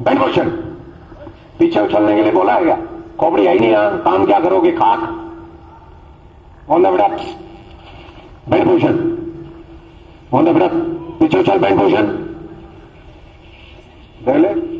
band पीछे उछलने के लिए बोला है क्या खोपड़ी नहीं यहाँ काम क्या करोगे खाक ऑन द बेटा बैंड पोजिशन ऑन द बेटा पीछे उछल बैंड पोजिशन देख ले